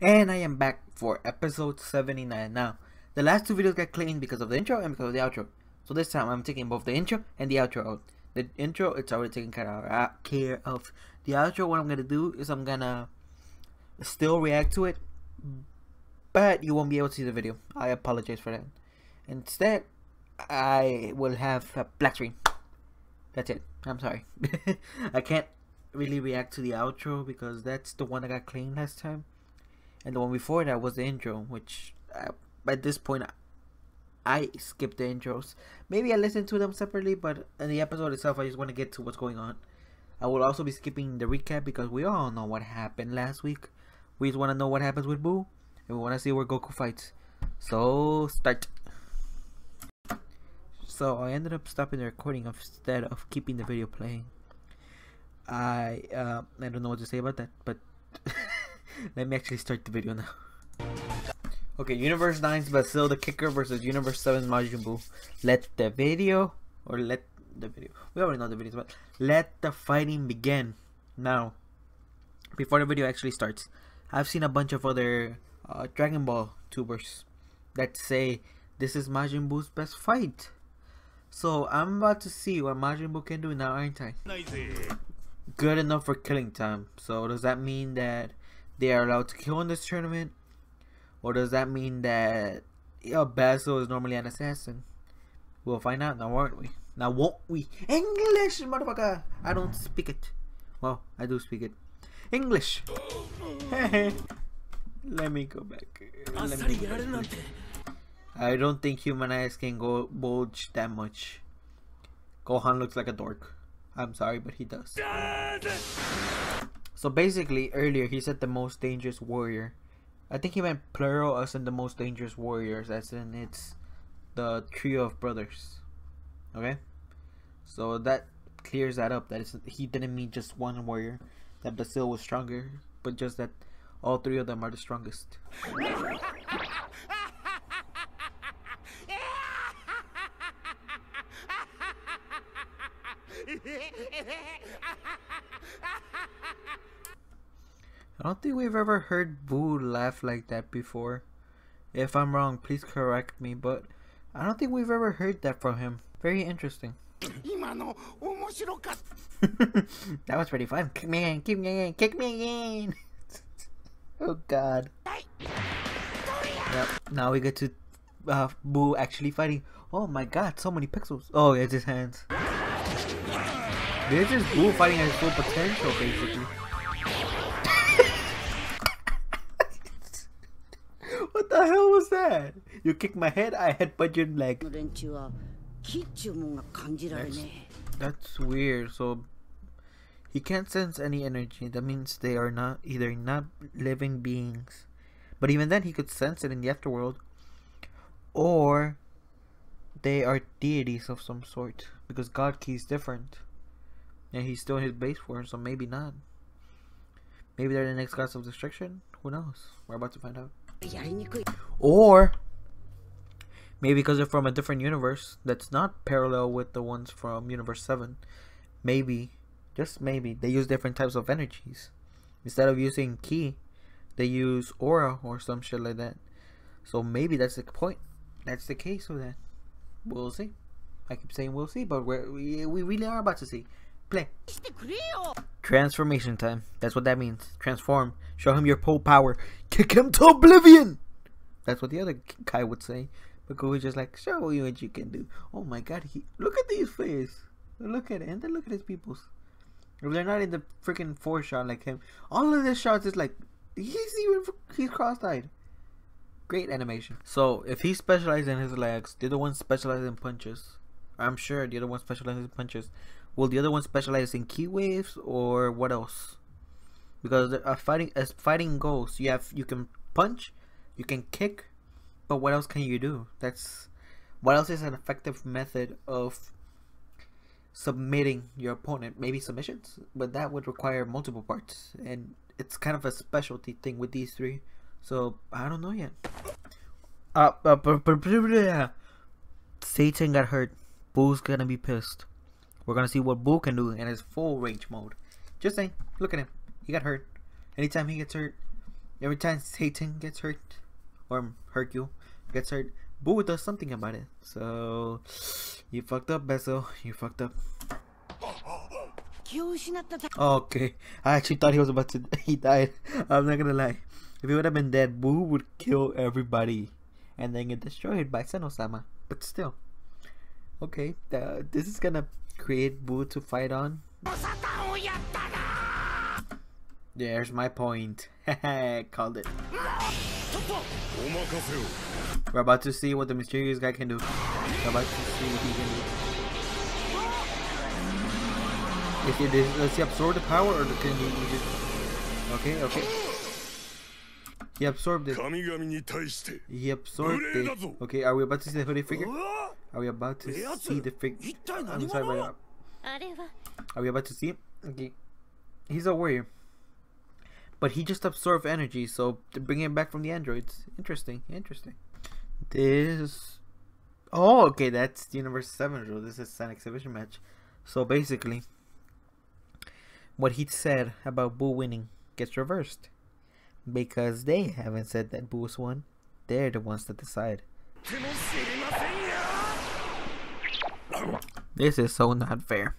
And I am back for episode 79. Now, the last two videos got cleaned because of the intro and because of the outro. So this time I'm taking both the intro and the outro out. The intro, it's already taken care of. Uh. The outro, what I'm going to do is I'm going to still react to it, but you won't be able to see the video. I apologize for that. Instead, I will have a black screen. That's it. I'm sorry. I can't really react to the outro because that's the one that got cleaned last time. And the one before that was the intro, which uh, at this point I skipped the intros. Maybe I listened to them separately, but in the episode itself, I just want to get to what's going on. I will also be skipping the recap because we all know what happened last week. We just want to know what happens with Buu, and we want to see where Goku fights. So, start. So, I ended up stopping the recording instead of keeping the video playing. I, uh, I don't know what to say about that, but let me actually start the video now. Okay, Universe 9's Basil the Kicker versus Universe 7's Majin Buu. Let the video, or let the video, we already know the videos, but let the fighting begin. Now, before the video actually starts, I've seen a bunch of other uh, Dragon Ball tubers that say this is Majin Buu's best fight. So I'm about to see what Majin Buu can do now, aren't I? Good enough for killing time. So does that mean that they are allowed to kill in this tournament? Or does that mean that yeah, Basil is normally an assassin? We'll find out now, won't we? Now, won't we? English, motherfucker! I don't speak it. Well, I do speak it. English! Let me go back. Let me go back. I don't think human eyes can go bulge that much. Gohan looks like a dork. I'm sorry, but he does. So basically, earlier he said the most dangerous warrior. I think he meant plural as in the most dangerous warriors, as in it's the trio of brothers. Okay? So that clears that up. That he didn't mean just one warrior. That Basil was stronger, but just that all three of them are the strongest. I don't think we've ever heard Buu laugh like that before. If I'm wrong, please correct me, but I don't think we've ever heard that from him. Very interesting. that was pretty fun. Kick me again, kick me again, kick me again. oh god. Yep, now we get to uh, Buu actually fighting. Oh my god, so many pixels. Oh, it's his hands. This is Buu fighting at his full potential, basically. what the hell was that? You kicked my head, I headbutt your leg. That's, that's weird. So he can't sense any energy. That means they are not either not living beings. But even then he could sense it in the afterworld. Or they are deities of some sort. Because God Ki is different. And he's still in his base form, so maybe not. Maybe they're the next gods of destruction? Who knows? We're about to find out. Or maybe because they're from a different universe that's not parallel with the ones from Universe 7. Maybe, just maybe, they use different types of energies. Instead of using Ki, they use aura or some shit like that. So maybe that's the point. That's the case with that. We'll see. I keep saying we'll see, but we're, we we really are about to see. Play. Transformation time. That's what that means. Transform. Show him your full power. Kick him to oblivion. That's what the other guy would say. But Goku's just like, show you what you can do. Oh my god, he look at these face. Look at it, and then look at his peoples. If they're not in the freaking four shot like him, all of this shots is like he's even he's cross-eyed. Great animation. So if he specializes in his legs, the other one specializes in punches. I'm sure the other one specializes in punches. Will the other one specialize in Ki waves or what else? Because a fighting as fighting goes, you have you can punch, you can kick, but what else can you do? That's what else is an effective method of submitting your opponent? Maybe submissions, but that would require multiple parts, and it's kind of a specialty thing with these three. So I don't know yet. Uh, uh, Satan got hurt. Buu's gonna be pissed. We're gonna see what Buu can do in his full range mode. Just saying, look at him. He got hurt. Anytime he gets hurt, every time Satan gets hurt, or Hercule gets hurt, Buu does something about it. So, you fucked up, Bezo. You fucked up. Okay, I actually thought he was about to. He died. I'm not gonna lie. If he would have been dead, Buu would kill everybody and then get destroyed by Zeno-sama. But still, okay, this is gonna create Buu to fight on. There's my point. Called it. We're about to see what the mysterious guy can do. We're about to see what he can do. Is he, does he absorb the power or can he, he just... Okay, okay. He absorbed it. He absorbed it. Okay, are we about to see the hooded figure? Are we about to see the figure? I'm sorry, but, uh, Are we about to see him? Okay. He's a warrior. But he just absorbed energy, so to bring him back from the androids. Interesting, interesting. This... Oh, okay, that's the Universe 7 rule. This is an exhibition match. So basically, what he said about Buu winning gets reversed. Because they haven't said that Buu's won. They're the ones that decide. This is so not fair.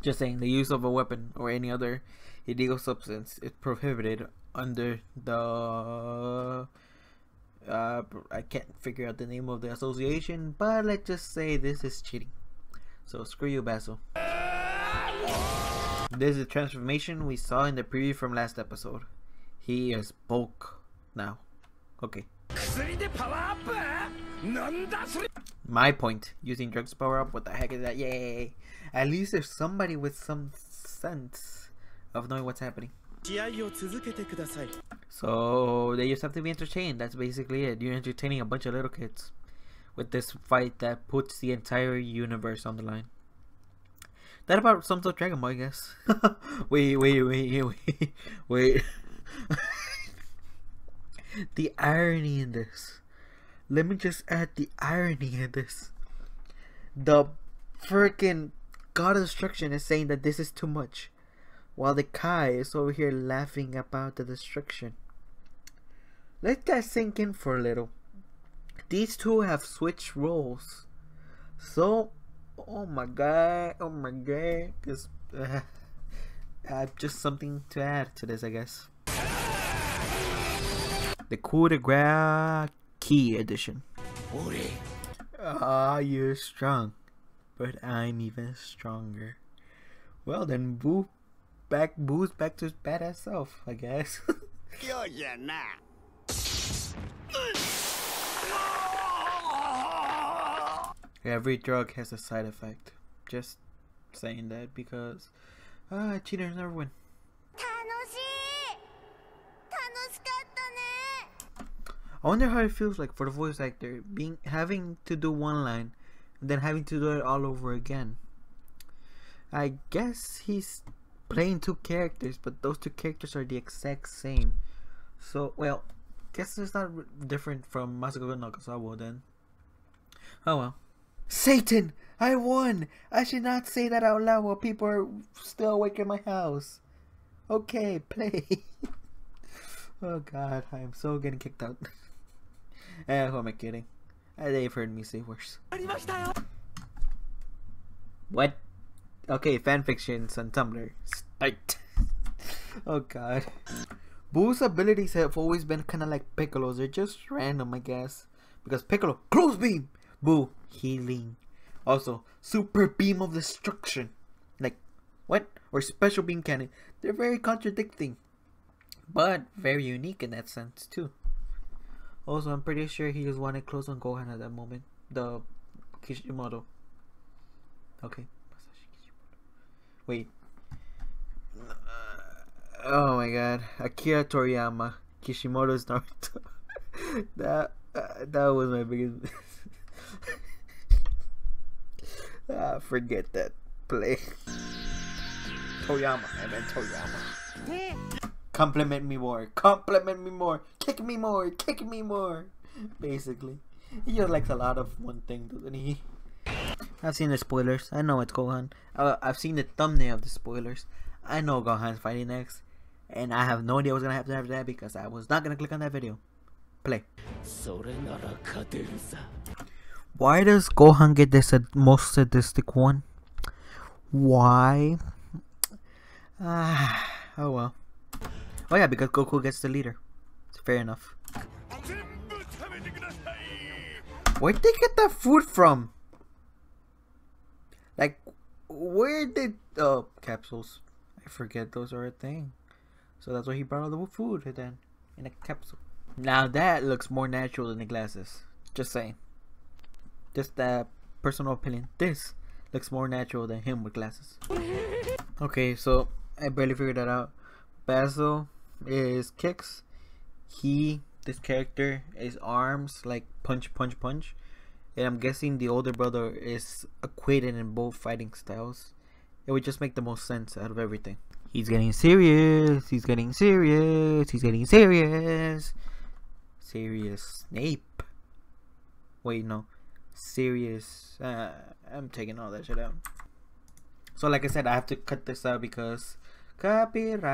Just saying, the use of a weapon or any other illegal substance is prohibited under the uh, I can't figure out the name of the association, but let's just say this is cheating. So screw you, Basil. This is the transformation we saw in the preview from last episode. He is bulk now. Okay. My point. Using drugs power up. What the heck is that? Yay! At least there's somebody with some sense of knowing what's happening. So they just have to be entertained. That's basically it. You're entertaining a bunch of little kids with this fight that puts the entire universe on the line. That about sums up Dragon Ball, I guess. wait, wait, wait, wait, wait. the irony in this. Let me just add the irony in this. The freaking God of Destruction is saying that this is too much while the Kai is over here laughing about the destruction. Let that sink in for a little. These two have switched roles. So, oh my god, oh my god, because uh, uh, just something to add to this, I guess. The coup de grace key edition. Ah, you're strong, but I'm even stronger. Well then, Buu back Buu's back to his badass self, I guess. You're not. Every drug has a side effect. Just saying that because ah, cheaters never win. I wonder how it feels like for the voice actor being having to do one line and then having to do it all over again. I guess he's playing two characters, but those two characters are the exact same. So, well, guess it's not different from Masako Nakazawa then. Oh well. Satan! I won! I should not say that out loud while people are still awake in my house. Okay, play. oh god, I am so getting kicked out. eh, who am I kidding? Uh, they've heard me say worse. What? Okay, fanfictions on Tumblr. Start. oh god. Buu's abilities have always been kind of like Piccolo's. They're just random, I guess. Because Piccolo, close beam! Buu, healing. Also, super beam of destruction. Like, what? Or special beam cannon. They're very contradicting. But very unique in that sense, too. Also, I'm pretty sure he was wanting close on Gohan at that moment. The Kishimoto. Okay. Wait. Oh my god. Akira Toriyama. Kishimoto's Naruto. that uh, that was my biggest ah, forget that play. Toriyama. I meant Toriyama. Compliment me more. Compliment me more. Kick me more. Kick me more. Basically. He just likes a lot of one thing, doesn't he? I've seen the spoilers. I know it's Gohan. Uh, I've seen the thumbnail of the spoilers. I know Gohan's fighting next. And I have no idea what's gonna happen after that because I was not gonna click on that video. Play. Why does Gohan get this most sadistic one? Why? Ah, oh well. Oh yeah, because Goku gets the leader. It's fair enough. Where'd they get that food from? Where did oh capsules? I forget those are a thing. So that's why he brought all the food then in a capsule. Now that looks more natural than the glasses. Just saying. Just that personal opinion. This looks more natural than him with glasses. Okay, so I barely figured that out. Basil is kicks. He, this character, is arms like punch, punch, punch. And I'm guessing the older brother is acquainted in both fighting styles. It would just make the most sense out of everything. He's getting serious. He's getting serious. He's getting serious. Serious Snape. Wait, no. Serious. Uh, I'm taking all that shit out. So, like I said, I have to cut this out because copyright.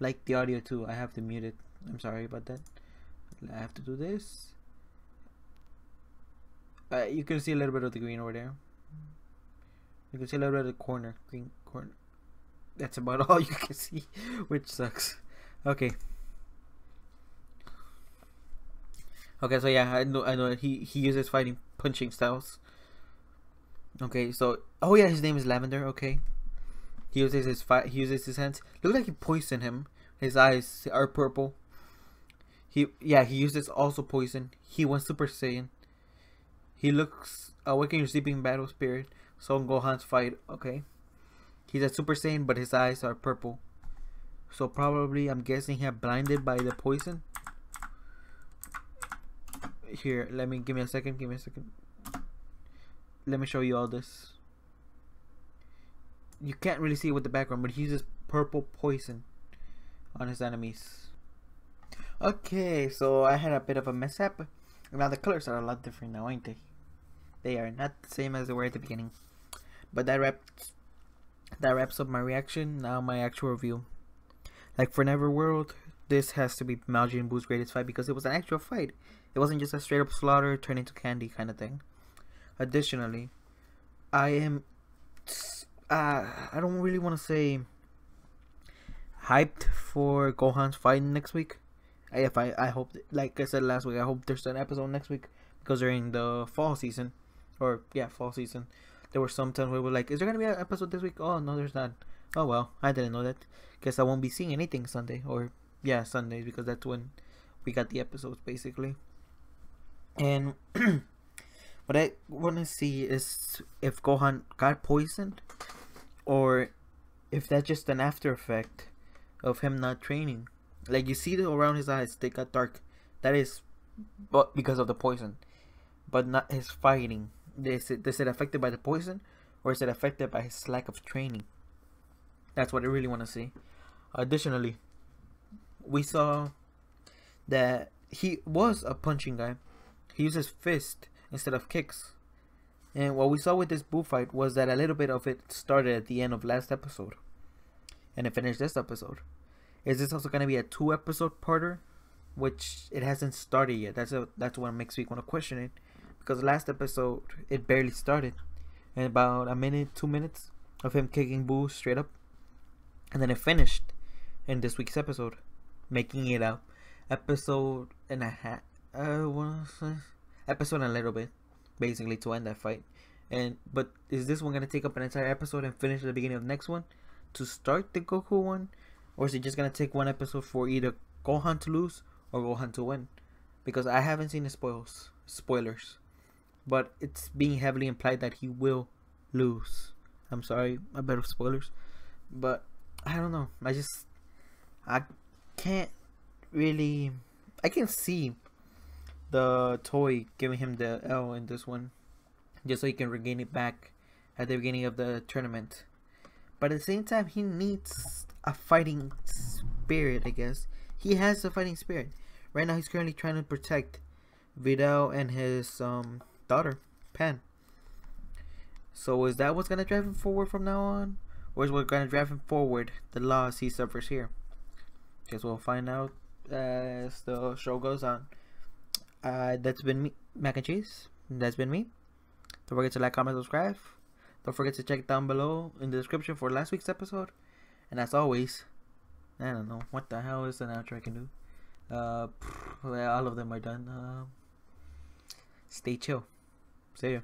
Like the audio too. I have to mute it. I'm sorry about that. I have to do this. Uh, you can see a little bit of the green over there. You can see a little bit of the corner, green corner. That's about all you can see, which sucks. Okay. Okay, so yeah, I know, I know. He he uses fighting punching styles. Okay, so oh yeah, his name is Lavender. Okay, he uses his fight. He uses his hands. Looks like he poisoned him. His eyes are purple. He yeah, he uses also poison. He went Super Saiyan. He looks awaken your sleeping battle spirit. Son Gohan's fight. Okay. He's a Super Saiyan, but his eyes are purple. So probably, I'm guessing he blinded by the poison. Here, let me give me a second. Give me a second. Let me show you all this. You can't really see it with the background, but he uses purple poison on his enemies. Okay, so I had a bit of a mess up. Now the colors are a lot different now, ain't they? They are not the same as they were at the beginning. But that wraps that wraps up my reaction. Now my actual review. Like for Neverworld, this has to be Majin Buu's greatest fight because it was an actual fight. It wasn't just a straight up slaughter, turned into candy kind of thing. Additionally, I am uh, I don't really want to say hyped for Gohan's fight next week. If I I hope like I said last week, I hope there's an episode next week because during the fall season or yeah, fall season. There were some times where we were like, "Is there gonna be an episode this week?" Oh no, there's not. Oh well, I didn't know that. Guess I won't be seeing anything Sunday or yeah, Sundays because that's when we got the episodes basically. And what I want to see is if Gohan got poisoned or if that's just an after effect of him not training. Like you see the around his eyes, they got dark. That is, but because of the poison, but not his fighting. Is it, is it affected by the poison or is it affected by his lack of training? That's what I really want to see. Additionally, we saw that he was a punching guy. He uses fist instead of kicks. And what we saw with this Buu fight was that a little bit of it started at the end of last episode. And it finished this episode. Is this also going to be a two episode parter? Which it hasn't started yet. That's a, that's what makes me want to question it because last episode it barely started. And about a minute two minutes of him kicking Buu straight up. And then it finished in this week's episode making it a episode and a half uh, episode and a little bit basically to end that fight. And but is this one gonna take up an entire episode and finish at the beginning of the next one? To start the Goku one? Or is it just gonna take one episode for either Gohan to lose or Gohan to win? Because I haven't seen the spoils spoilers but it's being heavily implied that he will lose. I'm sorry, a bit of spoilers, but I don't know. I just I can't really. I can see the toy giving him the L in this one, just so he can regain it back at the beginning of the tournament. But at the same time, he needs a fighting spirit. I guess he has a fighting spirit. Right now, he's currently trying to protect Videl and his um daughter, Pan. So is that what's gonna drive him forward from now on? or is what gonna drive him forward the loss he suffers here? Guess we'll find out as the show goes on. Uh, that's been me, Mac and Cheese. That's been me. Don't forget to like, comment, subscribe. Don't forget to check down below in the description for last week's episode. And as always, I don't know what the hell is an outro I can do. Uh, well, all of them are done. Uh, stay chill. See ya.